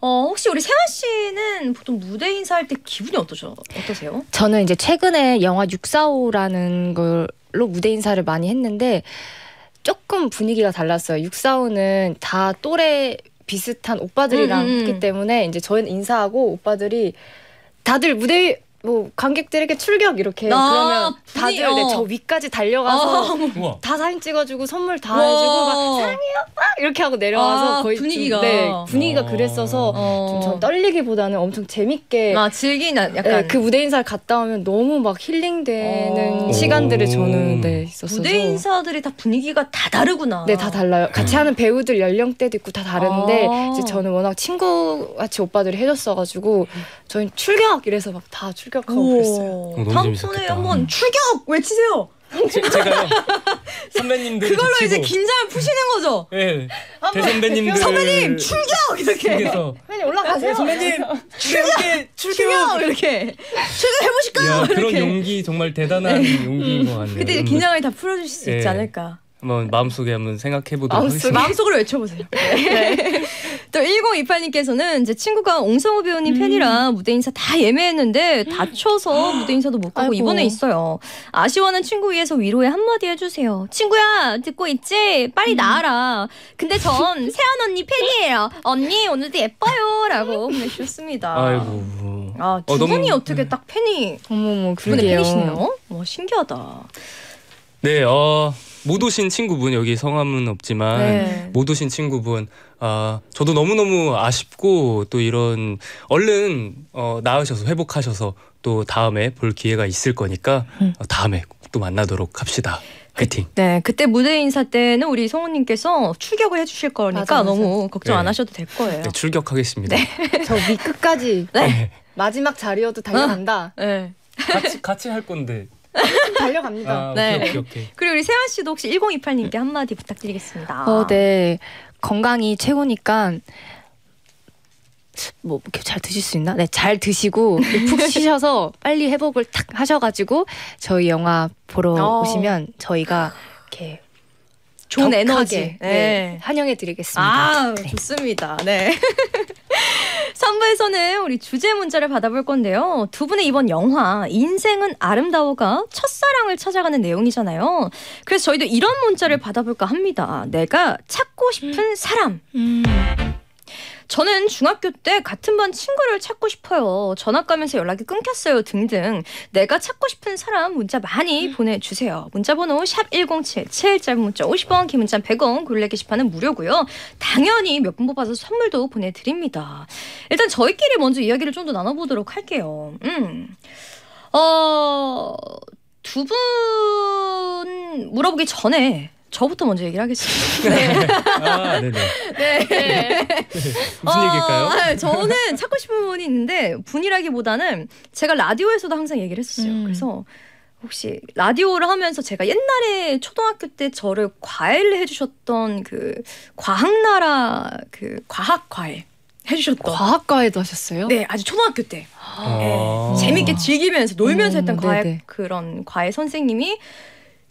Speaker 1: 어 혹시 우리 세환 씨는 보통 무대 인사할 때 기분이 어떠셔 어떠세요?
Speaker 3: 저는 이제 최근에 영화 645라는 걸로 무대 인사를 많이 했는데 조금 분위기가 달랐어요. 645는 다 또래 비슷한 오빠들이랑
Speaker 1: 음, 음, 음.
Speaker 3: 했기 때문에 이제 저희는 인사하고 오빠들이 다들 무대 위- 뭐 관객들에게 출격 이렇게
Speaker 1: 아,
Speaker 3: 그러면 다들 네,
Speaker 1: 어.
Speaker 3: 저 위까지 달려가서
Speaker 1: 아,
Speaker 2: 우와.
Speaker 3: 다 사진 찍어주고 선물 다
Speaker 1: 와.
Speaker 3: 해주고 막 사랑해요 막 이렇게 하고 내려와서
Speaker 1: 아,
Speaker 3: 거의
Speaker 1: 분위기가.
Speaker 3: 좀, 네, 분위기가
Speaker 2: 어.
Speaker 3: 그랬어서
Speaker 1: 어.
Speaker 3: 좀전 떨리기보다는 엄청 재밌게
Speaker 1: 아 즐긴 약간
Speaker 3: 네, 그 무대 인사를 갔다 오면 너무 막 힐링되는
Speaker 1: 어.
Speaker 3: 시간들이 저는 네, 있었어서
Speaker 1: 무대 인사들이 다 분위기가 다 다르구나.
Speaker 3: 네, 다 달라요. 같이 하는 배우들 연령대도 있고 다 다른데
Speaker 1: 아.
Speaker 3: 이제 저는 워낙 친구 같이 오빠들이 해줬어가지고 저희 출격 이래서 막 다 출격 하고 그랬어요.
Speaker 2: 어,
Speaker 1: 다음번에
Speaker 2: 재밌었겠다.
Speaker 1: 한번 출격 외치세요.
Speaker 2: 제, 제가요 [laughs] 선배님들
Speaker 1: 그걸로 이제 긴장을 푸시는 거죠.
Speaker 2: 네, 대선배님들
Speaker 1: 선배님 출격 이렇게
Speaker 2: 중에서
Speaker 3: 선배님 올라가세요.
Speaker 2: 선배님 출격
Speaker 1: 출격 이렇게 출격 해 보실까요?
Speaker 2: 야, 그런
Speaker 1: 이렇게.
Speaker 2: 용기 정말 대단한 용기인 것 같네요.
Speaker 1: 그때 이제
Speaker 2: 음,
Speaker 1: 긴장을 다 풀어주실 수 있지
Speaker 2: 네.
Speaker 1: 않을까.
Speaker 2: 한번 마음속에 한번 생각해 보도록? 하겠습니다.
Speaker 1: 마음속으로 외쳐보세요. [laughs] 네. 또 1028님께서는 이제 친구가 옹성우 배우님 팬이라 무대 인사 다 예매했는데 다쳐서 무대 인사도 못 가고
Speaker 3: 아이고.
Speaker 1: 이번에 있어요. 아쉬워하는 친구 위해서 위로의 한마디 해주세요. 친구야 듣고 있지? 빨리 나와라. 근데 전 [laughs] 세연 언니 팬이에요. 언니 오늘도 예뻐요라고 보내주셨습니다.
Speaker 2: 아이고.
Speaker 1: 아, 두
Speaker 2: 어, 너무-
Speaker 1: 분이 어떻게 딱 팬이
Speaker 3: 어머머
Speaker 1: 두 분의
Speaker 3: 그러게요.
Speaker 1: 팬이시네요. 와 신기하다.
Speaker 2: 네, 어, 못 오신 친구분 여기 성함은 없지만
Speaker 1: 네.
Speaker 2: 못 오신 친구분 아 저도 너무 너무 아쉽고 또 이런 얼른 어, 나으셔서 회복하셔서 또 다음에 볼 기회가 있을 거니까
Speaker 1: 음.
Speaker 2: 어, 다음에 또 만나도록 합시다. 화이팅.
Speaker 1: 네, 그때 무대 인사 때는 우리 성우님께서 출격을 해주실 거니까
Speaker 3: 맞아, 맞아.
Speaker 1: 너무 걱정 안
Speaker 2: 네.
Speaker 1: 하셔도 될 거예요.
Speaker 2: 네, 출격하겠습니다.
Speaker 3: 저 밑끝까지
Speaker 2: 네.
Speaker 3: 마지막 자리여도 달려간다.
Speaker 1: 네.
Speaker 2: 같이 같이 할 건데.
Speaker 3: 달려갑니다.
Speaker 2: 아,
Speaker 1: 네.
Speaker 2: 오케이 오케이 오케이.
Speaker 1: 그리고 우리 세환 씨도 혹시 1028님께 한마디 부탁드리겠습니다.
Speaker 3: 어, 네. 건강이 최고니까 뭐 이렇게 잘 드실 수 있나? 네, 잘 드시고 푹 [laughs] 쉬셔서 빨리 회복을 탁 하셔가지고 저희 영화 보러
Speaker 1: 어.
Speaker 3: 오시면 저희가 이렇게
Speaker 1: 좋은
Speaker 3: 격하게,
Speaker 1: 에너지.
Speaker 3: 네,
Speaker 1: 네.
Speaker 3: 환영해 드리겠습니다.
Speaker 1: 아,
Speaker 3: 네.
Speaker 1: 좋습니다. 네. [laughs] 3부에서는 우리 주제 문자를 받아볼 건데요. 두 분의 이번 영화 인생은 아름다워가 첫사랑을 찾아가는 내용이잖아요. 그래서 저희도 이런 문자를 받아볼까 합니다. 내가 찾고 싶은 사람.
Speaker 3: 음.
Speaker 1: 저는 중학교 때 같은 반 친구를 찾고 싶어요. 전학 가면서 연락이 끊겼어요. 등등. 내가 찾고 싶은 사람 문자 많이 보내주세요. 문자번호 샵 1077, 짧은 문자 50원, 긴 문자 100원, 굴레 게시판은 무료고요. 당연히 몇 분 뽑아서 선물도 보내드립니다. 일단 저희끼리 먼저 이야기를 좀 더 나눠보도록 할게요. 음. 어, 두 분 물어보기 전에 저부터 먼저 얘기를 하겠습니다. [laughs] 네.
Speaker 2: 아 네네.
Speaker 1: 네.
Speaker 2: 무슨 얘기일까요?
Speaker 1: 어, 아, 저는 찾고 싶은 분이 있는데 분이라기보다는 제가 라디오에서도 항상 얘기를 했었어요.
Speaker 3: 음.
Speaker 1: 그래서 혹시 라디오를 하면서 제가 옛날에 초등학교 때 저를 과외를 해주셨던 그 과학나라 그 과학 과외 해주셨던
Speaker 3: 과학과에도 하셨어요?
Speaker 1: 네 아주 초등학교 때
Speaker 2: 아.
Speaker 1: 네, 재밌게 즐기면서 놀면서
Speaker 3: 음,
Speaker 1: 했던 과외
Speaker 3: 네네.
Speaker 1: 그런 과외 선생님이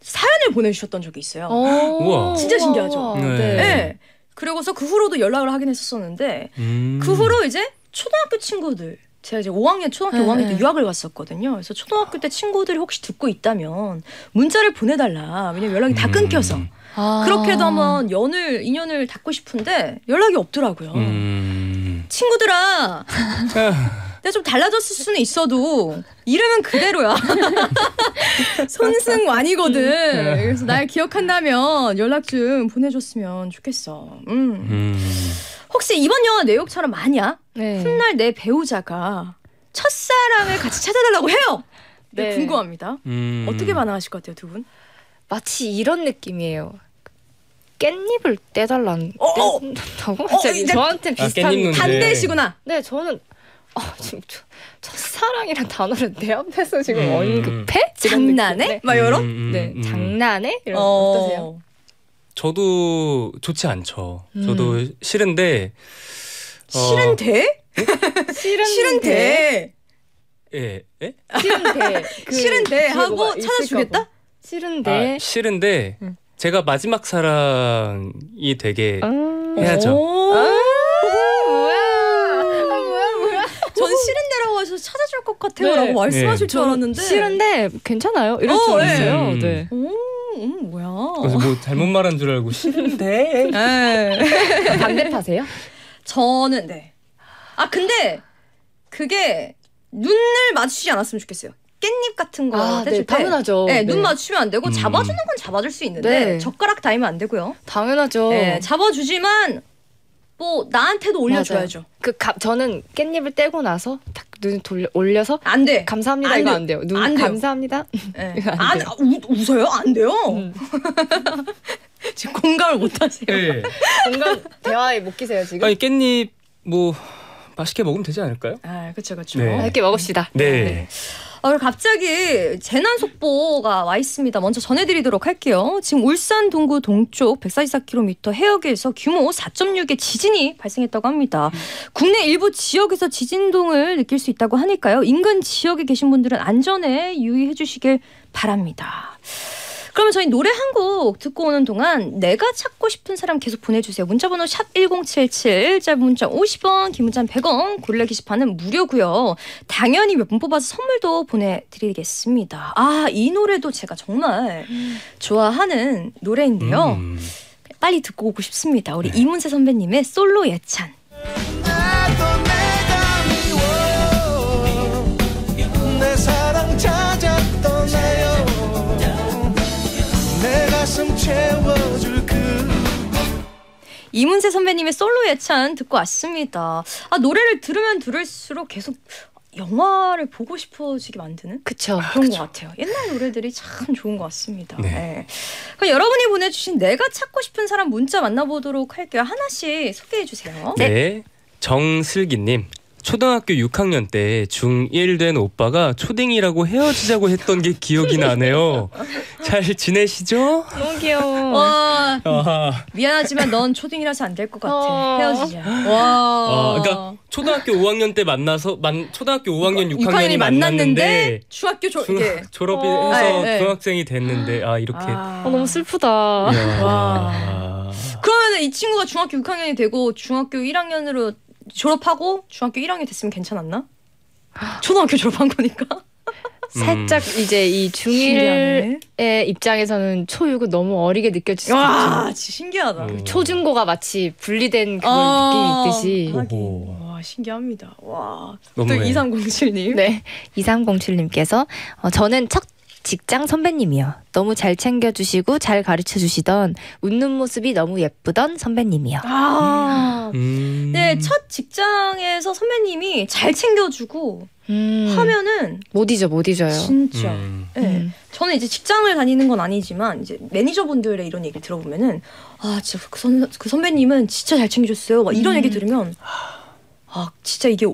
Speaker 1: 사연을 보내주셨던 적이 있어요.
Speaker 2: 우와.
Speaker 1: 진짜 신기하죠?
Speaker 2: 네.
Speaker 1: 네. 그리고서 그 후로도 연락을 하긴 했었었는데
Speaker 2: 음.
Speaker 1: 그 후로 이제 초등학교 친구들 제가 이제 5학년 초등학교
Speaker 3: 네,
Speaker 1: 5학년 때
Speaker 3: 네.
Speaker 1: 유학을 갔었거든요. 그래서 초등학교 때 친구들이 혹시 듣고 있다면 문자를 보내달라. 왜냐면 연락이 다
Speaker 2: 음.
Speaker 1: 끊겨서
Speaker 3: 아.
Speaker 1: 그렇게도 한번 연을 인연을 닫고 싶은데 연락이 없더라고요.
Speaker 2: 음.
Speaker 1: 친구들아, [laughs] 내가 좀 달라졌을 수는 있어도 이름은 그대로야. [laughs] 손승완이거든. 그래서 날 기억한다면 연락 좀 보내줬으면 좋겠어. 음.
Speaker 2: 음.
Speaker 1: 혹시 이번 영화 내용처럼 만약
Speaker 3: 네.
Speaker 1: 훗날 내 배우자가 첫사랑을 같이 찾아달라고 해요. 네.
Speaker 3: 네.
Speaker 1: 궁금합니다.
Speaker 2: 음.
Speaker 1: 어떻게 반응하실 것 같아요, 두 분?
Speaker 3: 마치 이런 느낌이에요. 깻잎을 떼달라는
Speaker 1: 어, 어.
Speaker 3: 떼달라고? [laughs]
Speaker 1: 어,
Speaker 3: 진짜
Speaker 1: 이제-
Speaker 3: 저한테
Speaker 2: 아,
Speaker 3: 비슷한
Speaker 2: 깻잎
Speaker 1: 반대시구나.
Speaker 3: 네, 저는 아, 지금 저- 첫사랑이란 단어를 내 앞에서 지금
Speaker 2: 음.
Speaker 3: 언급해?
Speaker 1: 장난해?
Speaker 3: 네.
Speaker 1: 막 이런?
Speaker 2: 음, 음,
Speaker 3: 네,
Speaker 2: 음.
Speaker 3: 장난해? 이런
Speaker 1: 어.
Speaker 3: 어떠세요?
Speaker 2: 저도 좋지 않죠.
Speaker 3: 음.
Speaker 2: 저도 싫은데 어,
Speaker 1: 싫은데? [laughs]
Speaker 3: 싫은데
Speaker 1: 싫은데?
Speaker 2: 예, 예?
Speaker 3: 싫은데 그
Speaker 1: 싫은데 하고 찾아주겠다?
Speaker 3: 봐. 싫은데
Speaker 2: 아, 싫은데
Speaker 3: 음.
Speaker 2: 제가 마지막 사랑이 되게
Speaker 3: 음.
Speaker 2: 해야죠.
Speaker 1: 오.
Speaker 3: 아? 아?
Speaker 1: 전 싫은 데라고 하셔서 찾아줄 것 같아요
Speaker 3: 네.
Speaker 1: 라고 말씀하실
Speaker 2: 네.
Speaker 1: 줄 알았는데
Speaker 3: 싫은데 괜찮아요. 이럴
Speaker 1: 어,
Speaker 3: 줄
Speaker 1: 네.
Speaker 3: 알았어요.
Speaker 2: 음.
Speaker 3: 네.
Speaker 1: 오, 음, 뭐야
Speaker 2: 그래서 뭐 잘못 말한 줄 알고 싫은데 [laughs]
Speaker 1: 네.
Speaker 3: 반대파세요?
Speaker 1: 저는 네. 아 근데 그게 눈을 마주치지 않았으면 좋겠어요. 깻잎 같은 거
Speaker 3: 아,
Speaker 1: 해줄
Speaker 3: 네,
Speaker 1: 때.
Speaker 3: 당연하죠.
Speaker 1: 네,
Speaker 3: 네.
Speaker 1: 눈 마주치면 안 되고
Speaker 2: 음.
Speaker 1: 잡아주는 건 잡아줄 수 있는데
Speaker 3: 네.
Speaker 1: 젓가락 닿으면 안 되고요.
Speaker 3: 당연하죠.
Speaker 1: 네, 잡아주지만 뭐 나한테도 올려줘야죠.
Speaker 3: 그 가, 저는 깻잎을 떼고 나서 딱 눈 돌려 올려서
Speaker 1: 안 돼.
Speaker 3: 감사합니다
Speaker 1: 안
Speaker 3: 이거
Speaker 1: 돼요.
Speaker 3: 안 돼요. 눈
Speaker 1: 안.
Speaker 3: 감사합니다. [laughs]
Speaker 1: 네.
Speaker 3: 안
Speaker 1: 안,
Speaker 3: 돼요.
Speaker 1: 아, 우, 웃어요? 안 돼요.
Speaker 3: 음. [laughs]
Speaker 1: 지금 공감을 못 하세요.
Speaker 2: 네.
Speaker 3: 공간 대화에 못 끼세요 지금.
Speaker 2: 아니 깻잎 뭐 맛있게 먹으면 되지 않을까요?
Speaker 1: 아, 그렇죠, 그렇죠.
Speaker 2: 네.
Speaker 3: 이렇게 먹읍시다.
Speaker 2: 네.
Speaker 1: 아, 그리고 갑자기 재난 속보가 와 있습니다. 먼저 전해드리도록 할게요. 지금 울산 동구 동쪽 144km 해역에서 규모 4.6의 지진이 발생했다고 합니다. 국내 일부 지역에서 지진동을 느낄 수 있다고 하니까요. 인근 지역에 계신 분들은 안전에 유의해 주시길 바랍니다. 그러면 저희 노래 한 곡 듣고 오는 동안 내가 찾고 싶은 사람 계속 보내주세요. 문자번호 샵 #1077 짧은 문자 50원, 긴 문자 100원. 고릴라 게시판은 무료고요. 당연히 몇 분 뽑아서 선물도 보내드리겠습니다. 아 이 노래도 제가 정말 좋아하는 노래인데요.
Speaker 2: 음.
Speaker 1: 빨리 듣고 오고 싶습니다. 우리
Speaker 2: 네.
Speaker 1: 이문세 선배님의 솔로 예찬. 이문세 선배님의 솔로 예찬 듣고 왔습니다. 아 노래를 들으면 들을수록 계속 영화를 보고 싶어지게 만드는
Speaker 3: 그쵸.
Speaker 1: 그런 것 같아요. 옛날 노래들이 참 좋은 것 같습니다.
Speaker 2: 네.
Speaker 1: 네. 그럼 여러분이 보내주신 내가 찾고 싶은 사람 문자 만나보도록 할게요. 하나씩 소개해 주세요.
Speaker 2: 네. 정슬기님. 초등학교 6학년 때 중1 된 오빠가 초딩이라고 헤어지자고 했던 게 기억이 나네요. 잘 지내시죠?
Speaker 3: 너무 귀여워.
Speaker 1: 와
Speaker 2: 아,
Speaker 1: 미안하지만 넌 초딩이라서 안 될 것 같아.
Speaker 3: 어.
Speaker 1: 헤어지자. 와.
Speaker 2: 아, 그러니까 초등학교 5학년 때 만나서 만 초등학교 5학년 6학년이
Speaker 1: 6학년이
Speaker 2: 만났는데
Speaker 1: 중학교 조
Speaker 2: 중, 졸업해서
Speaker 1: 네, 네.
Speaker 2: 중학생이 됐는데 아 이렇게
Speaker 1: 아.
Speaker 3: 어, 너무 슬프다.
Speaker 1: 와. 그러면 이 친구가 중학교 6학년이 되고 중학교 1학년으로 졸업하고 중학교 1학년 됐으면 괜찮았나? 초등학교 졸업한 거니까.
Speaker 3: 살짝 이제 이 중1의
Speaker 1: 신기하네.
Speaker 3: 입장에서는 초6은 너무 어리게 느껴질 수
Speaker 1: 와,
Speaker 3: 있죠.
Speaker 1: 진짜 신기하다.
Speaker 2: 음.
Speaker 3: 초중고가 마치 분리된 그런
Speaker 1: 아,
Speaker 3: 느낌이 있듯이.
Speaker 1: 하긴.
Speaker 2: 오호.
Speaker 1: 와, 신기합니다. 와. 또
Speaker 2: 너무해.
Speaker 1: 2307님.
Speaker 3: 네. 2307님께서 어, 저는 첫 직장 선배님이요. 너무 잘 챙겨주시고 잘 가르쳐 주시던 웃는 모습이 너무 예쁘던 선배님이요.
Speaker 1: 아.
Speaker 2: 음.
Speaker 1: 네, 첫 직장에서 선배님이 잘 챙겨주고
Speaker 3: 음,
Speaker 1: 하면은
Speaker 3: 못 잊어, 못 잊어요.
Speaker 1: 진짜.
Speaker 2: 음.
Speaker 1: 네.
Speaker 3: 음.
Speaker 1: 저는 이제 직장을 다니는 건 아니지만 이제 매니저분들의 이런 얘기를 들어보면은 아 진짜 그, 선, 그 선배님은 진짜 잘 챙겨줬어요. 막 이런
Speaker 3: 음.
Speaker 1: 얘기 들으면 아 진짜 이게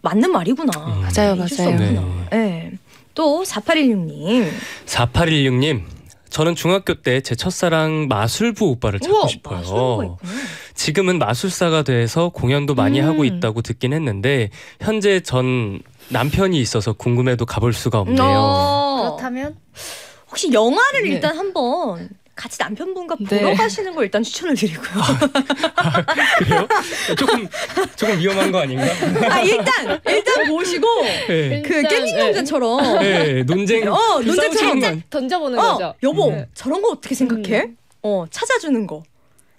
Speaker 1: 맞는 말이구나.
Speaker 2: 음.
Speaker 3: 맞아요, 맞아요.
Speaker 1: 없구나. 네. 또 4816님.
Speaker 2: 4816님. 저는 중학교 때 제 첫사랑 마술부 오빠를 찾고
Speaker 1: 우와,
Speaker 2: 싶어요. 지금은 마술사가 돼서 공연도 많이
Speaker 3: 음.
Speaker 2: 하고 있다고 듣긴 했는데 현재 전 남편이 있어서 궁금해도 가볼 수가 없네요.
Speaker 1: 어,
Speaker 3: 그렇다면
Speaker 1: 혹시 영화를
Speaker 3: 네.
Speaker 1: 일단 한번 같이 남편분과
Speaker 3: 네.
Speaker 1: 보러 가시는 걸 일단 추천을 드리고요.
Speaker 2: 그래요? 조금 조금 위험한 거 아닌가?
Speaker 1: 아 일단 일단 보시고
Speaker 2: 네.
Speaker 1: 그 깻잎
Speaker 3: 네.
Speaker 1: 논쟁처럼
Speaker 2: 네, 논쟁.
Speaker 1: 어,
Speaker 2: 그
Speaker 1: 논쟁처럼
Speaker 2: 아니-
Speaker 3: 던져보는
Speaker 1: 어
Speaker 3: 거죠.
Speaker 1: 여보
Speaker 3: 네.
Speaker 1: 저런 거 어떻게 생각해? 어 찾아주는 거.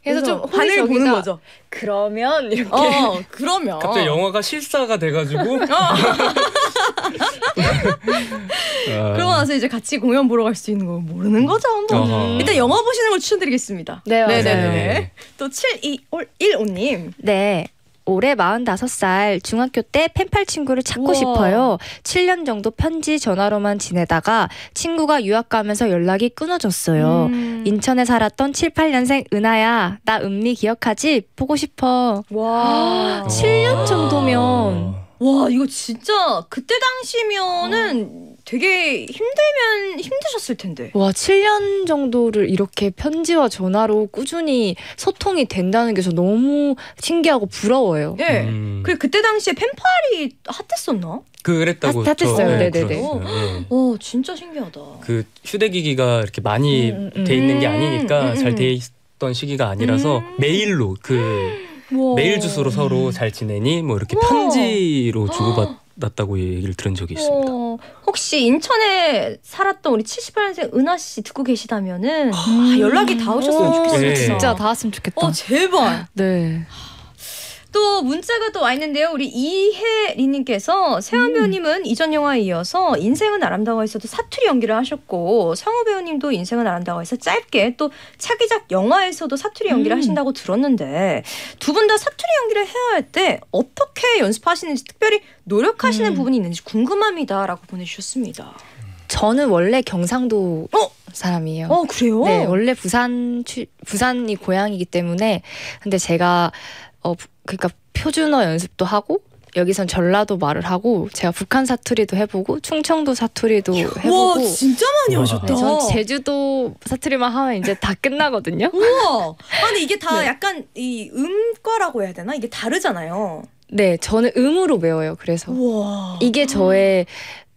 Speaker 3: 그래서 좀
Speaker 1: 반을 보는. 거죠.
Speaker 3: 그러면 이렇게
Speaker 1: 어 그러면
Speaker 2: 갑자기 영화가 실사가 돼가지고. 아,
Speaker 1: 그러고 나서 이제 같이 공연 보러 갈 수 있는 거 모르는 거죠. 한번.
Speaker 2: 어허.
Speaker 1: 일단 영화 보시는 걸 추천드리겠습니다.
Speaker 3: 네, 맞아요.
Speaker 2: 네.
Speaker 1: 또 7215님.
Speaker 3: 네. 올해 45살 중학교 때 펜팔 친구를 찾고
Speaker 1: 우와.
Speaker 3: 싶어요. 7년 정도 편지 전화로만 지내다가 친구가 유학 가면서 연락이 끊어졌어요.
Speaker 1: 음.
Speaker 3: 인천에 살았던 7, 8년생 은하야. 나 은미 기억하지? 보고 싶어.
Speaker 1: 와.
Speaker 3: 7년 정도면
Speaker 1: 와 이거 진짜 그때 당시면은 되게 힘들면 힘드셨을 텐데.
Speaker 3: 와 7년 정도를 이렇게 편지와 전화로 꾸준히 소통이 된다는 게 저 너무 신기하고 부러워요.
Speaker 1: 예.
Speaker 2: 음.
Speaker 1: 그래 그때 당시에 펜팔이 핫했었나?
Speaker 2: 그랬다고
Speaker 3: 핫-.
Speaker 2: 저,
Speaker 3: 네네네.
Speaker 2: 들었어요. 네.
Speaker 1: 어 진짜 신기하다.
Speaker 2: 그 휴대기기가 이렇게 많이
Speaker 3: 음, 음,
Speaker 2: 돼 있는 게
Speaker 1: 음,
Speaker 2: 아니니까
Speaker 1: 음,
Speaker 2: 잘
Speaker 1: 음.
Speaker 2: 돼 있던 시기가 아니라서
Speaker 1: 음.
Speaker 2: 메일로 그. 메일 주소로 서로 잘 지내니 뭐 이렇게
Speaker 1: 우와.
Speaker 2: 편지로 주고받 았다고 얘기를 들은 적이 있습니다.
Speaker 1: 어, 혹시 인천에 살았던 우리 78년생 은하 씨 듣고 계시다면은 아,
Speaker 3: 음.
Speaker 1: 연락이 닿으셨으면
Speaker 3: 어,
Speaker 1: 좋겠어요.
Speaker 2: 네.
Speaker 3: 진짜 닿았으면 좋겠다.
Speaker 1: 어 제발.
Speaker 3: 네.
Speaker 1: 또 문자가 또 와 있는데요. 우리 이혜리님께서 세환 배우님은 이전 영화에 이어서 인생은 아름다워에서도 사투리 연기를 하셨고 성우 배우님도 인생은 아름다워에서 짧게 또 차기작 영화에서도 사투리 연기를
Speaker 3: 음.
Speaker 1: 하신다고 들었는데 두 분 다 사투리 연기를 해야 할 때 어떻게 연습하시는지 특별히 노력하시는
Speaker 3: 음.
Speaker 1: 부분이 있는지 궁금합니다라고 보내주셨습니다.
Speaker 3: 저는 원래 경상도
Speaker 1: 어?
Speaker 3: 사람이에요.
Speaker 1: 어 그래요?
Speaker 3: 네, 원래 부산 출, 부산이 고향이기 때문에 근데 제가 어 부- 그러니까 표준어 연습도 하고 여기선 전라도 말을 하고 제가 북한 사투리도 해보고 충청도 사투리도
Speaker 1: 와
Speaker 3: 해보고
Speaker 1: 진짜 많이. 하셨다.
Speaker 3: 네, 전 제주도 사투리만 하면 이제 다 끝나거든요.
Speaker 1: 우와. 아, 근데 이게 다 [laughs]
Speaker 3: 네.
Speaker 1: 약간 이 음과라고 해야 되나? 이게 다르잖아요.
Speaker 3: 네, 저는 음으로 배워요. 그래서
Speaker 1: 우와.
Speaker 3: 이게 저의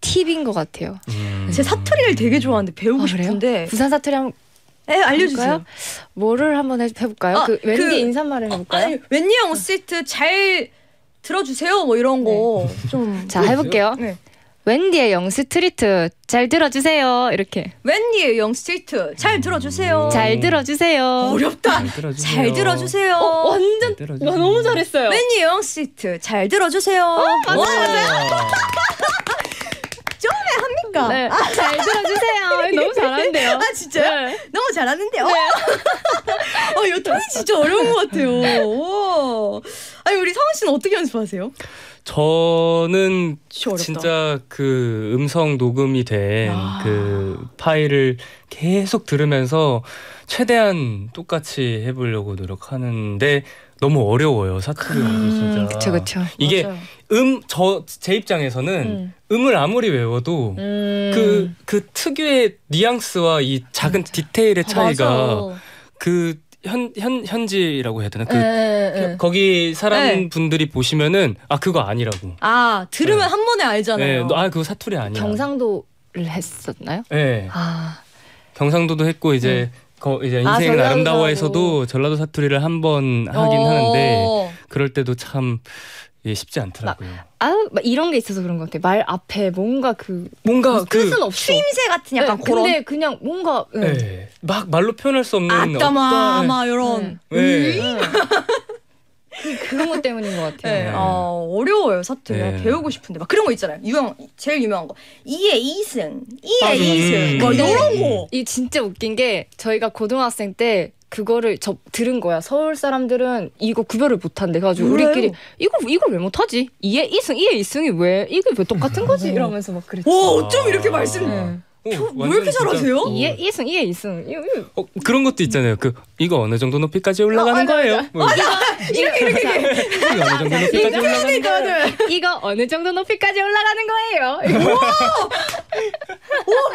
Speaker 3: 팁인 것 같아요.
Speaker 2: 음.
Speaker 1: 제 사투리를 되게 좋아하는데 배우고
Speaker 3: 아, 그래요?
Speaker 1: 싶은데.
Speaker 3: 부산 사투리 한번
Speaker 1: 네, 알려주세요.
Speaker 3: 해볼까요? 뭐를 한번 해, 해볼까요?
Speaker 1: 아,
Speaker 3: 그 웬디
Speaker 1: 그-
Speaker 3: 인사말을 해볼까요?
Speaker 1: 아니, 웬니 형 시트 잘 들어주세요. 뭐 이런 거 좀. [laughs]
Speaker 3: 자 해볼게요.
Speaker 1: 네.
Speaker 3: 웬디의 영 스트리트 잘 들어주세요. 이렇게
Speaker 1: 웬니 형 시트 잘 들어주세요.
Speaker 3: 잘 들어주세요.
Speaker 1: 어렵다.
Speaker 2: 잘 들어주세요.
Speaker 1: 잘 들어주세요.
Speaker 3: 어, 완전
Speaker 2: 잘 들어주세요.
Speaker 3: 와, 너무 잘했어요.
Speaker 1: 웬니 형 시트 잘 들어주세요.
Speaker 3: 맞아요,
Speaker 1: 와,
Speaker 2: 와.
Speaker 1: 합니까?
Speaker 3: 네, 잘 들어주세요. [laughs] 너무 잘하는데요.
Speaker 1: 아 진짜요?
Speaker 3: 네.
Speaker 1: 너무 잘하는데요. [laughs] 어, 이거 톤이 진짜 어려운 것 같아요. 오. 아니 우리 성은 씨는 어떻게 연습하세요?
Speaker 2: 저는
Speaker 1: 진짜.
Speaker 2: 진짜 그 음성 녹음이 된
Speaker 1: 아.
Speaker 2: 그 파일을 계속 들으면서 최대한 똑같이 해보려고 노력하는데 너무 어려워요 사투리가 진짜.
Speaker 3: 음, 그쵸 그쵸.
Speaker 2: 이게
Speaker 1: 맞아요.
Speaker 2: 음 저 제 입장에서는
Speaker 3: 음.
Speaker 2: 음을 아무리 외워도
Speaker 3: 음.
Speaker 2: 그그 특유의 뉘앙스와 이 작은 디테일의 차이가
Speaker 1: 맞아.
Speaker 2: 그현 현 현지라고 해야 되나 그
Speaker 3: 예, 예, 예.
Speaker 2: 거기 사람
Speaker 1: 네.
Speaker 2: 분들이 보시면은 아 그거 아니라고.
Speaker 1: 아 들으면
Speaker 2: 네.
Speaker 1: 한 번에 알잖아요.
Speaker 2: 네, 너- 아 그거 사투리 아니야.
Speaker 3: 경상도를 했었나요?
Speaker 2: 네,
Speaker 3: 아
Speaker 2: 경상도도 했고 이제 거 이제
Speaker 3: 아,
Speaker 2: 인생은
Speaker 3: 전라도도
Speaker 2: 아름다워에서도 전라도 사투리를 한번 하긴
Speaker 1: 어.
Speaker 2: 하는데 그럴 때도 참 예, 쉽지 않더라고요.
Speaker 3: 아우 막 이런 게 있어서 그런 것 같아. 말 앞에 뭔가 그
Speaker 2: 뭔가 그
Speaker 3: 뜻은 없어.
Speaker 1: 추임새 같은 약간
Speaker 3: 네,
Speaker 1: 그런
Speaker 3: 근데 그냥 뭔가 예.
Speaker 2: 네, 막 말로 표현할 수 없는
Speaker 1: 아따마
Speaker 2: 어떤-
Speaker 1: 막 이런.
Speaker 2: 네.
Speaker 3: 응. [laughs] 그, 그런 것 때문인 것 같아요.
Speaker 1: 네,
Speaker 2: 네.
Speaker 1: 어, 어려워요 사투리
Speaker 2: 네.
Speaker 1: 배우고 싶은데 막 그런 거 있잖아요. 유명 제일 유명한 거 이에 이승, 이에
Speaker 2: 맞아.
Speaker 1: 이승,
Speaker 2: 음.
Speaker 1: 뭐
Speaker 3: 근데
Speaker 1: 이런 거.
Speaker 3: 이 진짜 웃긴 게 저희가 고등학생 때 그거를 저 들은 거야. 서울 사람들은 이거 구별을 못 한대. 그래가지고
Speaker 1: 그래요?
Speaker 3: 우리끼리 이거 이걸 왜 못하지? 이에 이승 이에 이승이 왜 이게 왜 똑같은 거지? 이러면서 막 그랬지.
Speaker 1: 와 어쩜 이렇게 말씀?
Speaker 3: 네.
Speaker 2: 오,
Speaker 1: 왜
Speaker 2: 완전
Speaker 1: 이렇게 잘하세요?
Speaker 3: 이승 이에 이승 이거, 이거.
Speaker 2: 어, 그런 것도 있잖아요. 그 이거 어느 정도 높이까지 올라가는 거예요? 뭐
Speaker 3: 이렇게 이렇게
Speaker 2: 이거 어느 정도 높이까지 올라가는 거예요?
Speaker 3: 이거 어느 정도 높이까지 올라가는 거예요? 이거
Speaker 1: 와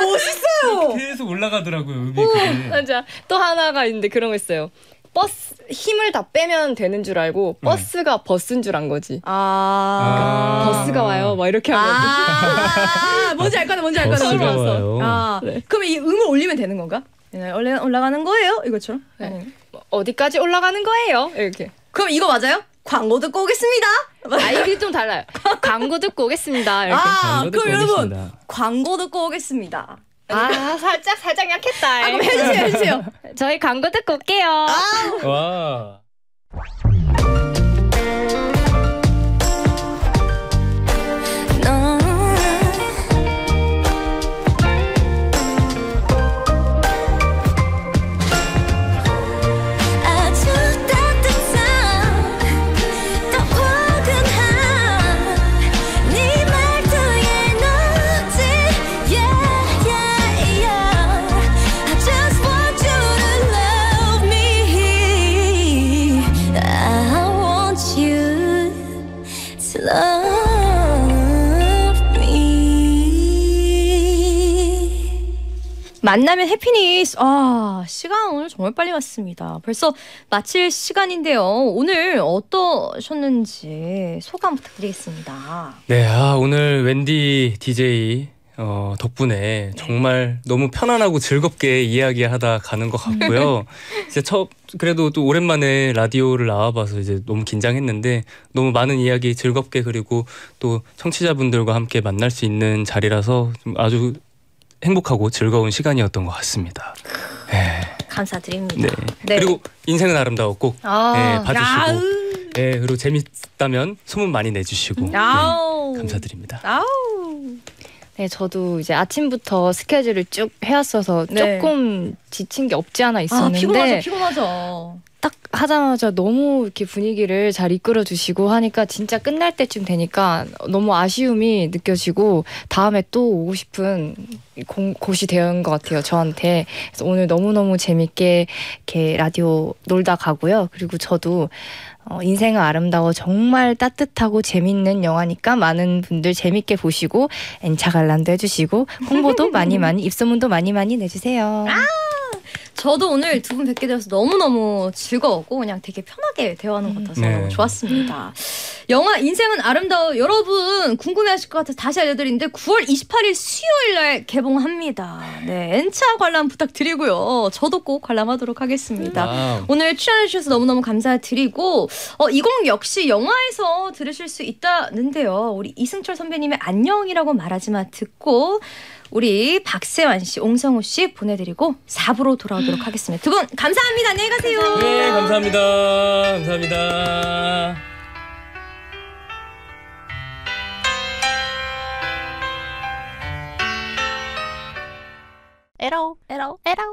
Speaker 1: 멋있어요.
Speaker 2: 계속 올라가더라고요. 음이.
Speaker 3: 맞아. 또 하나가 있는데 그런 거 있어요. 버스 힘을 다 빼면 되는 줄 알고 버스가 버스인 줄 안 거지.
Speaker 1: 아,
Speaker 3: 버스가 와요. 막 이렇게 하면
Speaker 1: 아, [laughs] 뭔지 알 거네, 뭔지 알 거네.
Speaker 2: 버스가
Speaker 1: 알았어.
Speaker 2: 와요.
Speaker 1: 아,
Speaker 3: 네.
Speaker 1: 그럼 이 음을 올리면 되는 건가? 네, 올라 올라가는 거예요, 이것처럼.
Speaker 3: 네.
Speaker 1: 네.
Speaker 3: 어디까지 올라가는 거예요? 이렇게.
Speaker 1: 그럼 이거 맞아요? 광고 듣고 오겠습니다.
Speaker 3: 아 이게 좀 달라요. [laughs] 광고 듣고 오겠습니다. 이렇게.
Speaker 1: 아,
Speaker 2: 광고 듣고
Speaker 1: 그럼 여러분
Speaker 2: 오겠습니다.
Speaker 1: 광고 듣고 오겠습니다.
Speaker 3: 아 살짝 살짝 약했다.
Speaker 1: 아, 그럼 해주세요, 해주세요.
Speaker 3: 저희 광고 듣고 올게요.
Speaker 2: 와.
Speaker 1: 만나면 해피니스. 아, 시간 오늘 정말 빨리 갔습니다. 벌써 마칠 시간인데요. 오늘 어떠셨는지 소감 부탁드리겠습니다.
Speaker 2: 네, 아, 오늘 wen디 DJ 어, 덕분에 정말 너무 편안하고 즐겁게 이야기하다 가는 것 같고요. [laughs] 이제 첫 그래도 또 오랜만에 라디오를 나와봐서 이제 너무 긴장했는데 너무 많은 이야기 즐겁게 그리고 또 청취자분들과 함께 만날 수 있는 자리라서 좀 아주 행복하고 즐거운 시간이었던 것 같습니다. 네,
Speaker 1: 감사드립니다.
Speaker 2: 네.
Speaker 1: 네.
Speaker 2: 그리고 인생은 아름다워 꼭
Speaker 3: 아,
Speaker 2: 네, 봐주시고. 네, 그리고 재밌다면 소문 많이 내주시고 네. 감사드립니다.
Speaker 1: 아우.
Speaker 3: 네, 저도 이제 아침부터 스케줄을 쭉 해왔어서
Speaker 1: 네.
Speaker 3: 조금 지친 게 없지 않아
Speaker 1: 아,
Speaker 3: 있었는데
Speaker 1: 피곤하죠, 피곤하죠.
Speaker 3: 딱 하자마자 너무 이렇게 분위기를 잘 이끌어 주시고 하니까 진짜 끝날 때쯤 되니까 너무 아쉬움이 느껴지고 다음에 또 오고 싶은 공- 곳이 되는 것 같아요 저한테. 그래서 오늘 너무 너무 재밌게 이렇게 라디오 놀다 가고요. 그리고 저도 어, 인생은 아름다워 정말 따뜻하고 재밌는 영화니까 많은 분들 재밌게 보시고 N차 관람도 해주시고 홍보도 [laughs] 많이 많이 입소문도 많이 많이 내주세요.
Speaker 1: 저도 오늘 두 분 뵙게 되어서 너무너무 즐거웠고 그냥 되게 편하게 대화하는 것 같아서
Speaker 2: 네.
Speaker 1: 너무 좋았습니다. 영화 인생은 아름다워 여러분 궁금해하실 것 같아서 다시 알려드리는데 9월 28일 수요일 날 개봉합니다. 네, N차 관람 부탁드리고요. 저도 꼭 관람하도록 하겠습니다.
Speaker 2: Wow.
Speaker 1: 오늘 출연해주셔서 너무너무 감사드리고 어, 이곡 역시 영화에서 들으실 수 있다는데요. 우리 이승철 선배님의 안녕이라고 말하지마 듣고 우리 박세환 씨, 옹성우 씨 보내드리고 4부로 돌아오도록 하겠습니다. 두 분 감사합니다. 안녕히 가세요.
Speaker 2: 네, 감사합니다. 감사합니다.
Speaker 7: 에러 에러 에러